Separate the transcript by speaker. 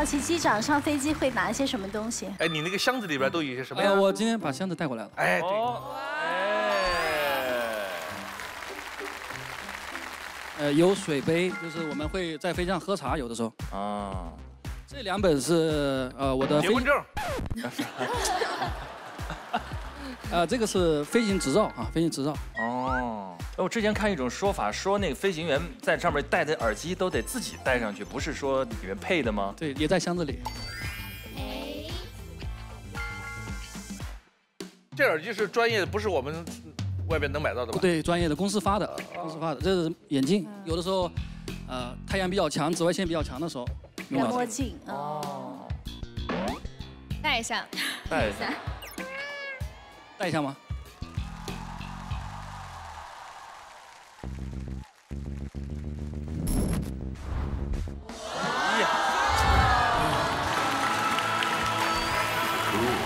Speaker 1: 好奇机长上飞机会拿一些什么东西？
Speaker 2: 哎，你那个箱子里边都有一些什么呀？
Speaker 3: 哎，我今天把箱子带过来了。
Speaker 2: 哎，对，
Speaker 3: 呃，有水杯，就是我们会在飞机上喝茶，有的时候。
Speaker 4: 啊，
Speaker 3: 这两本是呃我的
Speaker 2: 结婚证。
Speaker 3: 啊，这个是飞行执照啊，飞行执照。
Speaker 4: 哦，我之前看一种说法，说那个飞行员在上面戴的耳机都得自己戴上去，不是说里面配的吗？
Speaker 3: 对，也在箱子里。
Speaker 2: 这耳机是专业的，不是我们外边能买到的吧？
Speaker 3: 对，专业的公司发的，公司发的。这是眼镜，有的时候，呃，太阳比较强，紫外线比较强的时候用到。
Speaker 1: 墨镜哦，
Speaker 5: 戴一下，
Speaker 4: 戴一下。
Speaker 3: 戴一下吗？うん。